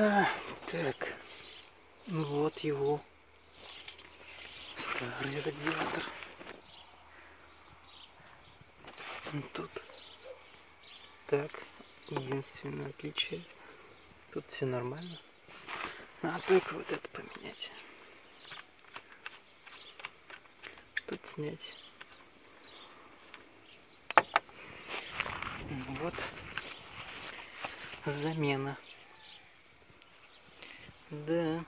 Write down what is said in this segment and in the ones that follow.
А, так, ну вот его старый радиатор. Тут так, единственное отличие. Тут все нормально. А только вот это поменять. Тут снять. Вот замена. Да,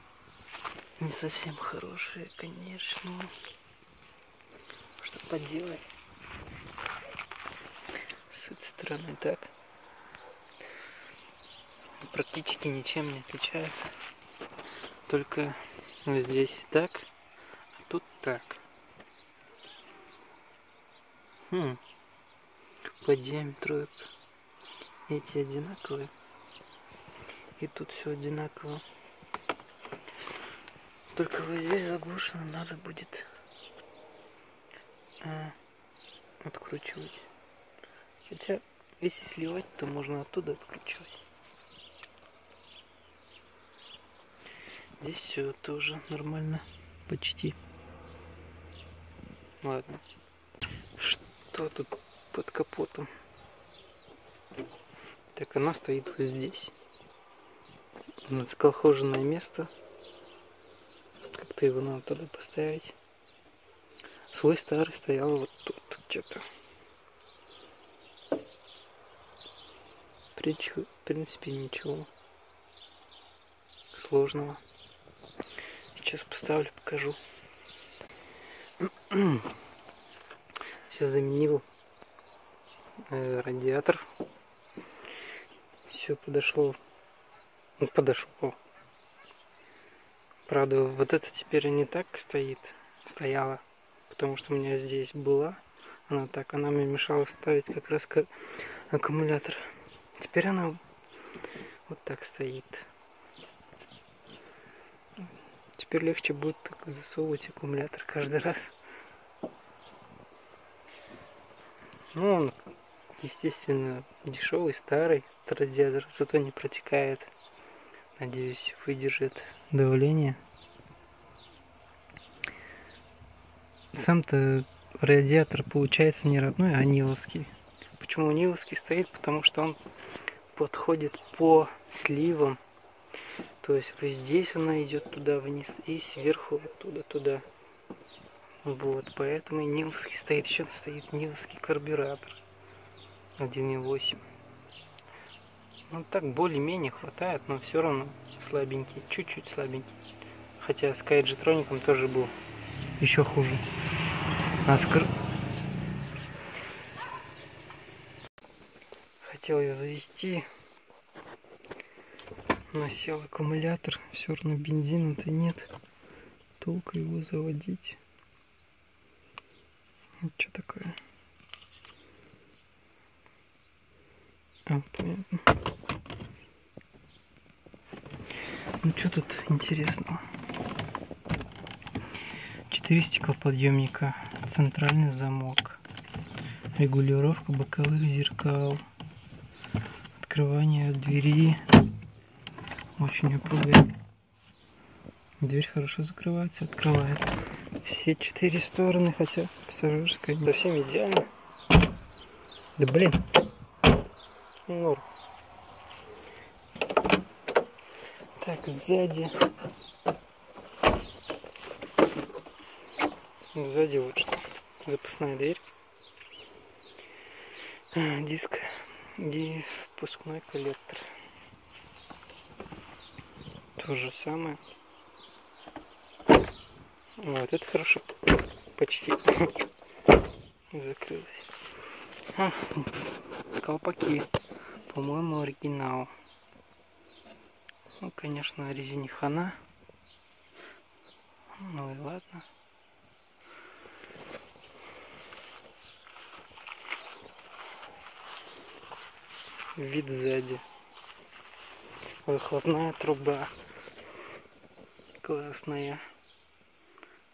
не совсем хорошие, конечно. Что поделать? С этой стороны так. Практически ничем не отличается. Только здесь так, а тут так. Хм. По диаметру эти одинаковые. И тут все одинаково. Только вот здесь заглушено надо будет а, откручивать. Хотя, если сливать, то можно оттуда откручивать. Здесь все тоже нормально. Почти. Ладно. Что тут под капотом? Так, оно стоит вот здесь. Заколхоженное место. Как-то его надо туда поставить. Свой старый стоял вот тут что-то. В принципе, ничего сложного. Сейчас поставлю, покажу. Сейчас заменил э, радиатор. Все подошло. Ну, подошло. Правда, вот это теперь не так стоит. Стояла. Потому что у меня здесь была. Она так, она мне мешала ставить как раз аккумулятор. Теперь она вот так стоит. Теперь легче будет засовывать аккумулятор каждый раз. Ну, он, естественно, дешевый, старый радиатор, зато не протекает. Надеюсь, выдержит давление. Сам-то радиатор получается не родной, а ниловский. Почему ниловский стоит? Потому что он подходит по сливам. То есть вот здесь она идет туда вниз и сверху оттуда туда. Вот, поэтому и Ниловский стоит, еще стоит Ниловский карбюратор 1.8. Ну так более-менее хватает, но все равно слабенький, чуть-чуть слабенький. Хотя с Кайджетроником тоже был еще хуже. С кар- Хотел я завести, но сел аккумулятор, все равно бензина-то нет. Толка его заводить. Что такое? А, понятно. Ну что тут интересного? Четыре стеклоподъемника, центральный замок, регулировка боковых зеркал, открывание двери, очень упругая. Дверь хорошо закрывается, открывается. Все четыре стороны, хотя пассажирская не совсем идеально. Да блин. Норм. Так, сзади. Сзади вот что. Запасная дверь. А, Диск и впускной коллектор. То же самое. Вот, это хорошо. Почти закрылось. А, колпаки. По-моему, оригинал. Ну, конечно, резине хана. Ну и ладно. Вид сзади. Выхлопная труба. Классная.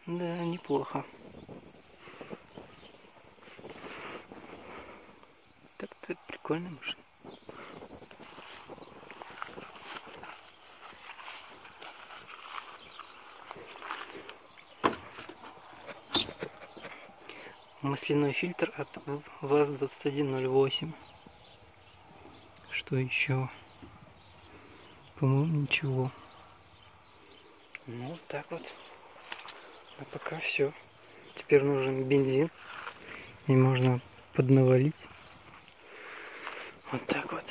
Да, неплохо. Так-то прикольная машина. Масляной фильтр от ВАЗ-2108. Что еще? По-моему, ничего. Ну, так вот. А пока все. Теперь нужен бензин. И можно поднавалить. Вот так вот.